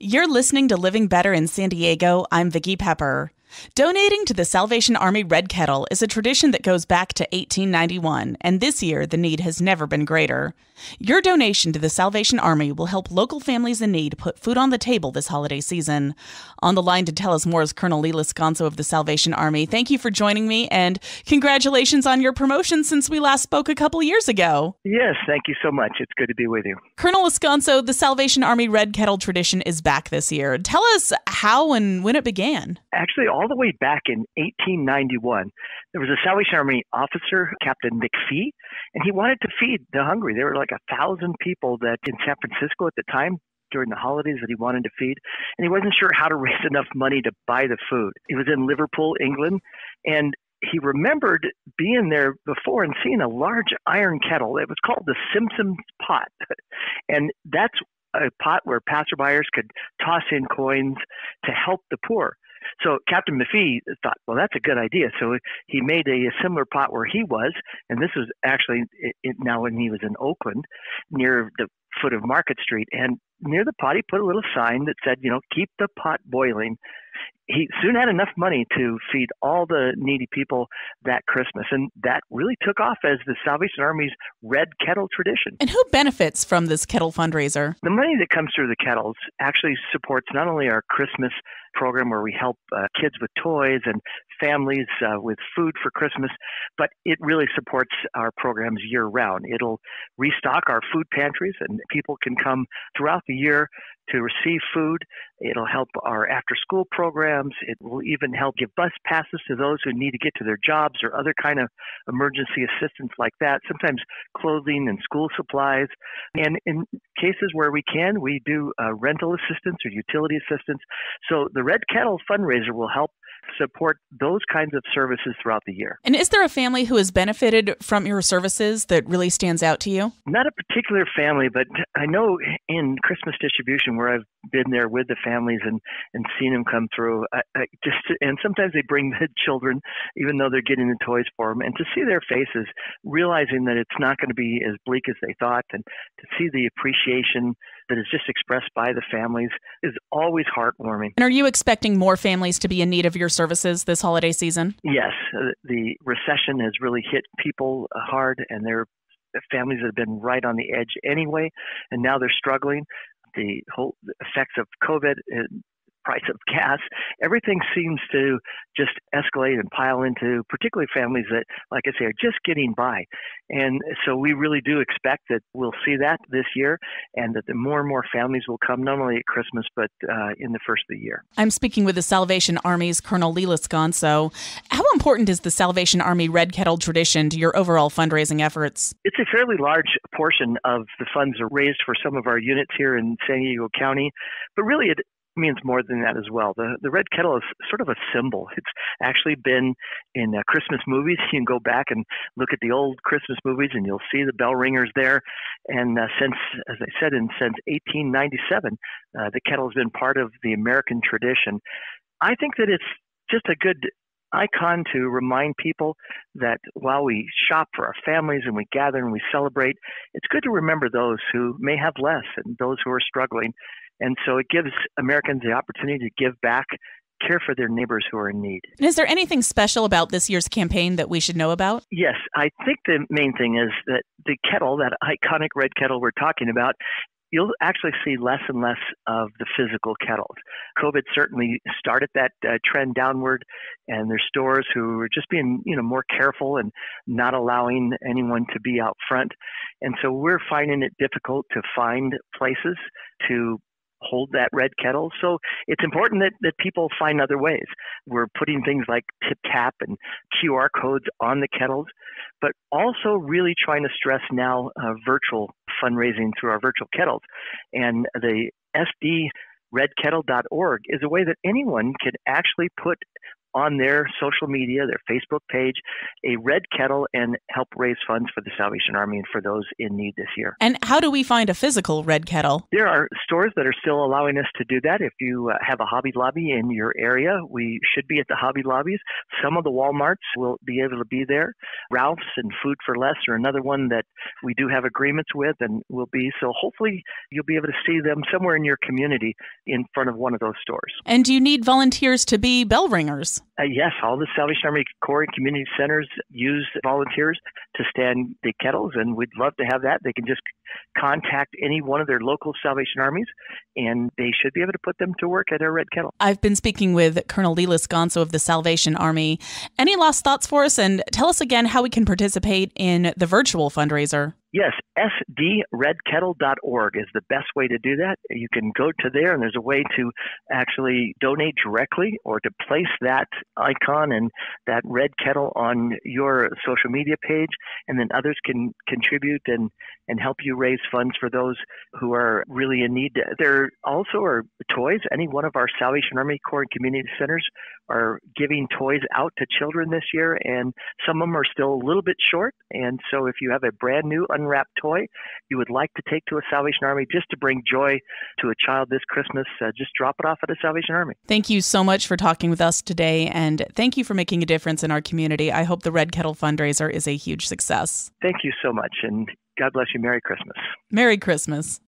You're listening to Living Better in San Diego. I'm Vicki Pepper. Donating to the Salvation Army Red Kettle is a tradition that goes back to 1891, and this year the need has never been greater. Your donation to the Salvation Army will help local families in need put food on the table this holiday season. On the line to tell us more is Colonel Lee Lescano of the Salvation Army. Thank you for joining me, and congratulations on your promotion since we last spoke a couple years ago. Yes, thank you so much. It's good to be with you. Colonel Lescano, the Salvation Army Red Kettle tradition is back this year. Tell us how and when it began. Actually, all the way back in 1891, there was a Salvation Army officer, Captain McFee, and he wanted to feed the hungry. There were like a thousand people that in San Francisco at the time during the holidays that he wanted to feed, and he wasn't sure how to raise enough money to buy the food. He was in Liverpool, England, and he remembered being there before and seeing a large iron kettle. It was called the Simpson's pot, and that's a pot where passerbyers could toss in coins to help the poor. So Captain McFee thought, well, that's a good idea. So he made a, similar pot where he was, and this was actually now when he was in Oakland, near the foot of Market Street, and near the pot he put a little sign that said, you know, keep the pot boiling. He soon had enough money to feed all the needy people that Christmas, and that really took off as the Salvation Army's Red Kettle tradition. And who benefits from this kettle fundraiser? The money that comes through the kettles actually supports not only our Christmas program where we help uh, kids with toys and families uh, with food for Christmas, but it really supports our programs year round. It'll restock our food pantries, and people can come throughout the year to receive food. It'll help our after school programs. It will even help give bus passes to those who need to get to their jobs or other kind of emergency assistance like that. Sometimes clothing and school supplies. And in cases where we can, we do uh, rental assistance or utility assistance. So the Red Kettle fundraiser will help support those kinds of services throughout the year. And is there a family who has benefited from your services that really stands out to you? Not a particular family, but I know in Christmas distribution where I've been there with the families and and seen them come through, I, I just and sometimes they bring the children, even though they're getting the toys for them, and to see their faces, realizing that it's not going to be as bleak as they thought, and to see the appreciation that is just expressed by the families is always heartwarming. And are you expecting more families to be in need of your services this holiday season? Yes, uh, the recession has really hit people hard, and their families have been right on the edge anyway, and now they're struggling. The whole effects of COVID price of gas, everything seems to just escalate and pile into particularly families that, like I say, are just getting by. And so we really do expect that we'll see that this year and that the more and more families will come not only at Christmas but uh, in the first of the year. I'm speaking with the Salvation Army's Colonel Lee Lescano. How important is the Salvation Army Red Kettle tradition to your overall fundraising efforts? It's a fairly large portion of the funds are raised for some of our units here in San Diego County, but really it means more than that as well. The the red kettle is sort of a symbol. It's actually been in uh, Christmas movies. You can go back and look at the old Christmas movies, and you'll see the bell ringers there. And uh, since, as I said, in since 1897, uh, the kettle has been part of the American tradition. I think that it's just a good icon to remind people that while we shop for our families and we gather and we celebrate, it's good to remember those who may have less and those who are struggling. And so it gives Americans the opportunity to give back, care for their neighbors who are in need. And is there anything special about this year's campaign that we should know about? Yes, I think the main thing is that the kettle, that iconic red kettle we're talking about, you'll actually see less and less of the physical kettles. COVID certainly started that uh, trend downward, and there's stores who are just being, you know, more careful and not allowing anyone to be out front. And so we're finding it difficult to find places to hold that red kettle. So it's important that, that people find other ways. We're putting things like tip tap and QR codes on the kettles, but also really trying to stress now uh, virtual fundraising through our virtual kettles. And the SD redkettle.org is a way that anyone can actually put on their social media, their Facebook page, a red kettle and help raise funds for the Salvation Army and for those in need this year. And how do we find a physical red kettle? There are stores that are still allowing us to do that. If you uh, have a Hobby Lobby in your area, we should be at the Hobby Lobbies. Some of the Walmarts will be able to be there. Ralph's and Food for Less are another one that we do have agreements with and will be. So hopefully you'll be able to see them somewhere in your community in front of one of those stores. And do you need volunteers to be bell ringers? Uh, yes, all the Salvation Army Corps and community centers use volunteers to stand the kettles, and we'd love to have that. They can just contact any one of their local Salvation Armies, and they should be able to put them to work at a red kettle. I've been speaking with Colonel Lee Lescano of the Salvation Army. Any last thoughts for us? And tell us again how we can participate in the virtual fundraiser. Yes, sdredkettle.org is the best way to do that. You can go to there, and there's a way to actually donate directly or to place that icon and that red kettle on your social media page, and then others can contribute and, and help you raise funds for those who are really in need. There also are toys. Any one of our Salvation Army Corps and Community Centers are giving toys out to children this year, and some of them are still a little bit short. And so if you have a brand new unwrapped toy you would like to take to a Salvation Army just to bring joy to a child this Christmas, uh, just drop it off at a Salvation Army. Thank you so much for talking with us today, and thank you for making a difference in our community. I hope the Red Kettle fundraiser is a huge success. Thank you so much, and God bless you. Merry Christmas. Merry Christmas.